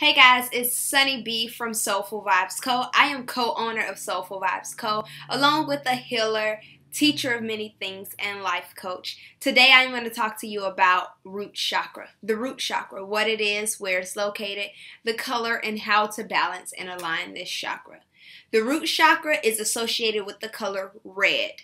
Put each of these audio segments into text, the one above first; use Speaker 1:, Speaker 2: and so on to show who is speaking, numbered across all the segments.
Speaker 1: Hey guys, it's Sunny B from Soulful Vibes Co. I am co-owner of Soulful Vibes Co. along with a healer, teacher of many things, and life coach. Today I'm going to talk to you about root chakra. The root chakra, what it is, where it's located, the color, and how to balance and align this chakra. The root chakra is associated with the color red.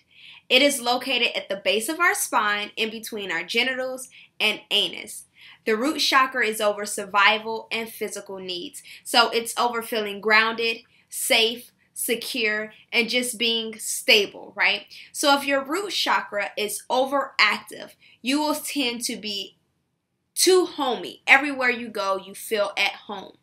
Speaker 1: It is located at the base of our spine in between our genitals and anus. The root chakra is over survival and physical needs. So it's over feeling grounded, safe, secure, and just being stable, right? So if your root chakra is overactive, you will tend to be too homey. Everywhere you go, you feel at home.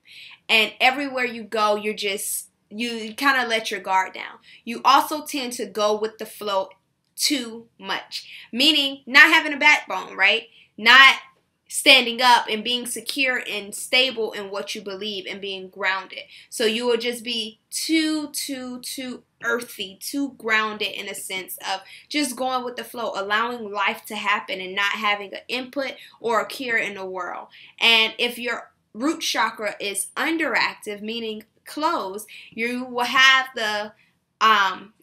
Speaker 1: And everywhere you go, you're just, you kind of let your guard down. You also tend to go with the flow too much, meaning not having a backbone, right? Not standing up and being secure and stable in what you believe and being grounded. So you will just be too, too, too earthy, too grounded in a sense of just going with the flow, allowing life to happen and not having an input or a cure in the world. And if your root chakra is underactive, meaning closed, you will have the um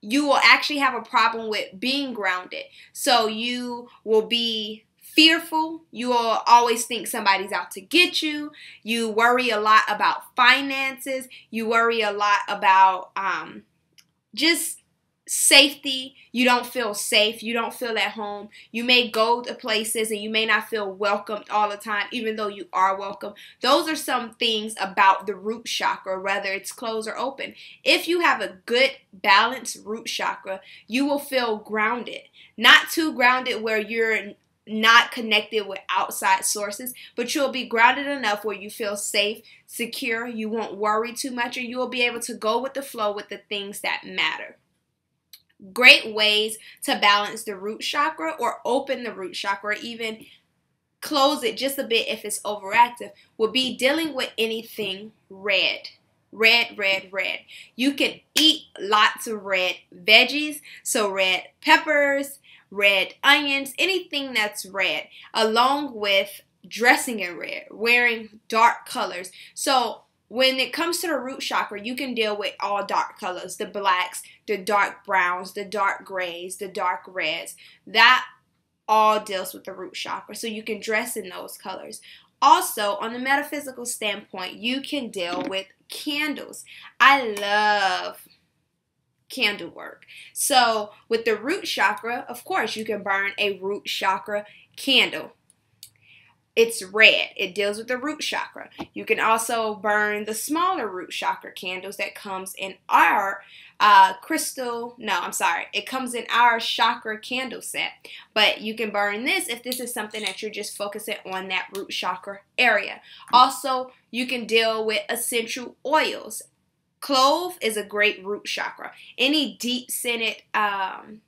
Speaker 1: you will actually have a problem with being grounded. So you will be fearful. You will always think somebody's out to get you. You worry a lot about finances. You worry a lot about um, just safety. You don't feel safe. You don't feel at home. You may go to places and you may not feel welcomed all the time, even though you are welcome. Those are some things about the root chakra, whether it's closed or open. If you have a good, balanced root chakra, you will feel grounded. Not too grounded where you're not connected with outside sources, but you'll be grounded enough where you feel safe, secure, you won't worry too much, and you will be able to go with the flow with the things that matter. Great ways to balance the root chakra or open the root chakra, even close it just a bit if it's overactive, would be dealing with anything red. Red, red, red. You can eat lots of red veggies, so red peppers, red onions, anything that's red, along with dressing in red, wearing dark colors. So when it comes to the root chakra, you can deal with all dark colors the blacks, the dark browns, the dark grays, the dark reds. That all deals with the root chakra. So you can dress in those colors. Also, on the metaphysical standpoint, you can deal with candles. I love candle work. So with the root chakra, of course, you can burn a root chakra candle. It's red. It deals with the root chakra. You can also burn the smaller root chakra candles that comes in our uh, crystal. No, I'm sorry. It comes in our chakra candle set. But you can burn this if this is something that you're just focusing on that root chakra area. Also, you can deal with essential oils. Clove is a great root chakra. Any deep scented um,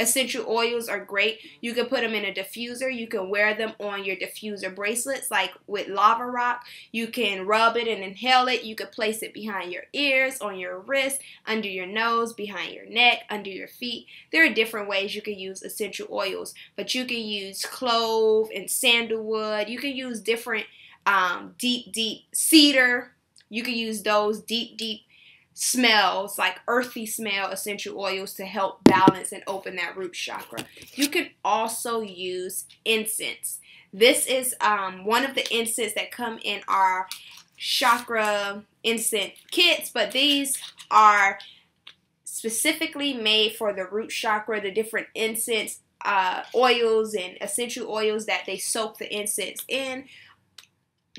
Speaker 1: essential oils are great. You can put them in a diffuser. You can wear them on your diffuser bracelets, like with lava rock. You can rub it and inhale it. You can place it behind your ears, on your wrist, under your nose, behind your neck, under your feet. There are different ways you can use essential oils, but you can use clove and sandalwood. You can use different um, deep, deep cedar. You can use those deep, deep smells, like earthy smell essential oils to help balance and open that root chakra. You can also use incense. This is um, one of the incense that come in our chakra incense kits, but these are specifically made for the root chakra, the different incense uh, oils and essential oils that they soak the incense in.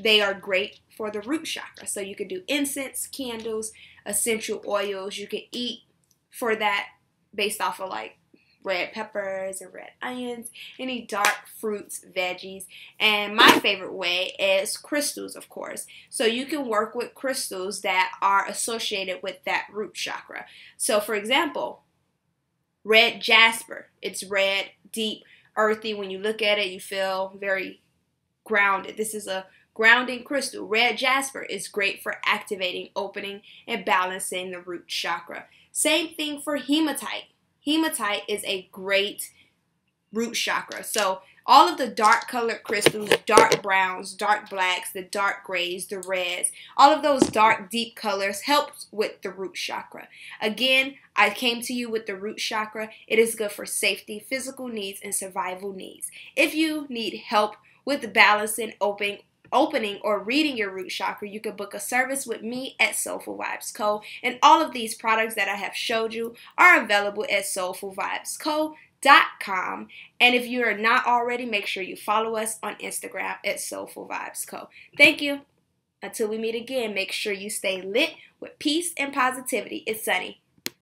Speaker 1: They are great for the root chakra. So you can do incense, candles, essential oils. You can eat for that based off of like red peppers and red onions, any dark fruits, veggies. And my favorite way is crystals, of course. So you can work with crystals that are associated with that root chakra. So, for example, red jasper. It's red, deep, earthy. When you look at it, you feel very grounded. This is a Grounding crystal, red jasper, is great for activating, opening, and balancing the root chakra. Same thing for hematite. Hematite is a great root chakra. So All of the dark colored crystals, dark browns, dark blacks, the dark grays, the reds, all of those dark, deep colors helps with the root chakra. Again, I came to you with the root chakra. It is good for safety, physical needs, and survival needs. If you need help with balancing, opening, opening or reading your root chakra, you can book a service with me at Soulful Vibes Co. And all of these products that I have showed you are available at soulfulvibesco.com. And if you are not already, make sure you follow us on Instagram at Soulful Vibes Co. Thank you. Until we meet again, make sure you stay lit with peace and positivity. It's Sunny.